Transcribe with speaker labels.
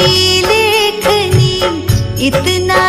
Speaker 1: की लेखनी इतना